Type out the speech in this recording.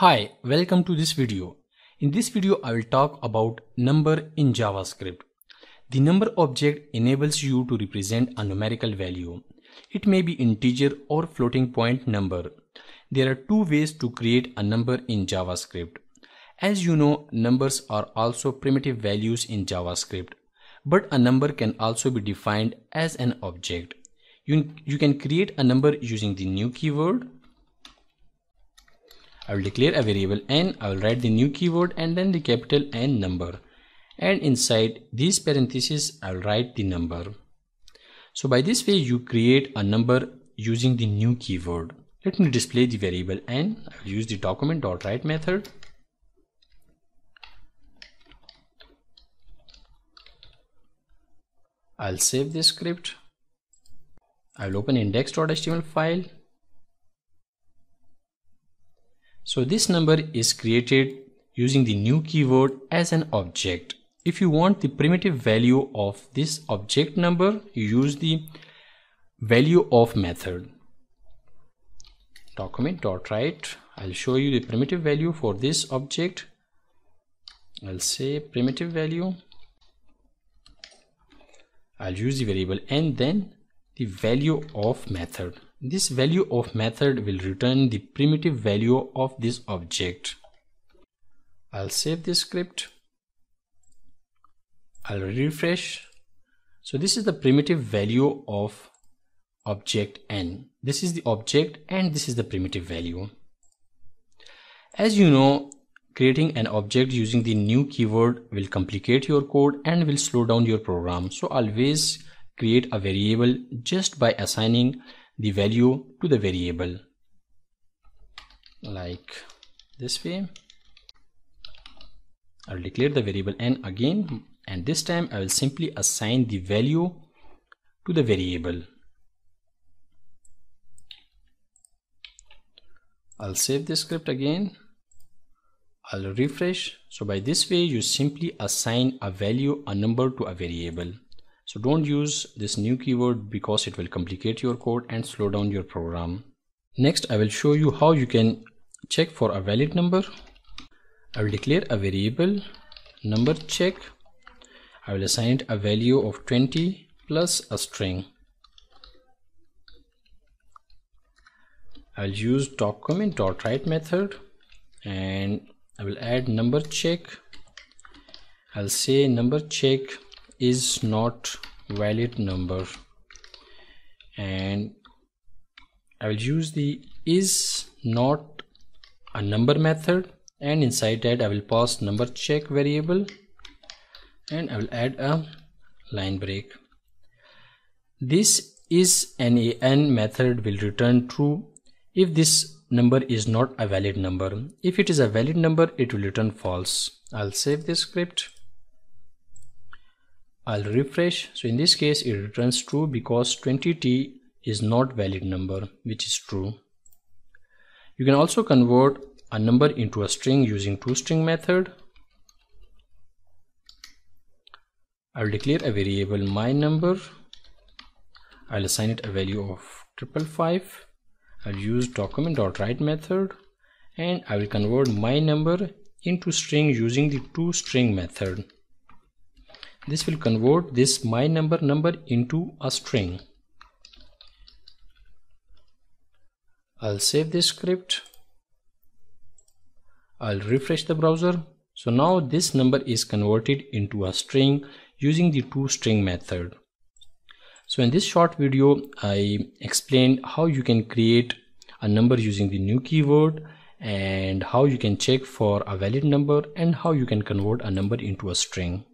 Hi, welcome to this video. In this video, I will talk about number in JavaScript. The number object enables you to represent a numerical value. It may be integer or floating point number. There are two ways to create a number in JavaScript. As you know, numbers are also primitive values in JavaScript, but a number can also be defined as an object. You, you can create a number using the new keyword I will declare a variable n, I will write the new keyword and then the capital N number. And inside these parentheses, I will write the number. So by this way, you create a number using the new keyword. Let me display the variable n. I will use the document.write method. I'll save this script. I'll open index.html file So this number is created using the new keyword as an object. If you want the primitive value of this object number, you use the valueOf method. Document.write. I'll show you the primitive value for this object. I'll say primitive value. I'll use the variable and then the value of method. This valueOf method will return the primitive value of this object. I'll save this script. I'll refresh. So this is the primitive value of object n. This is the object and this is the primitive value. As you know, creating an object using the new keyword will complicate your code and will slow down your program. So always create a variable just by assigning the value to the variable. Like this way. I'll declare the variable n again and this time I will simply assign the value to the variable. I'll save this script again. I'll refresh. So by this way you simply assign a value a number to a variable so don't use this new keyword because it will complicate your code and slow down your program. Next, I will show you how you can check for a valid number. I will declare a variable number check. I will assign it a value of 20 plus a string. I'll use document.write method and I will add number check. I'll say number check is not valid number. And I will use the is not a number method. And inside that I will pass number check variable. And I will add a line break. This is an an method will return true if this number is not a valid number. If it is a valid number it will return false. I'll save this script I'll refresh. So in this case, it returns true because 20t is not valid number, which is true. You can also convert a number into a string using toString method. I'll declare a variable my number. I'll assign it a value of triple five. I'll use document.write method and I will convert my number into string using the toString method this will convert this my number number into a string. I'll save this script. I'll refresh the browser. So now this number is converted into a string using the toString method. So in this short video I explained how you can create a number using the new keyword and how you can check for a valid number and how you can convert a number into a string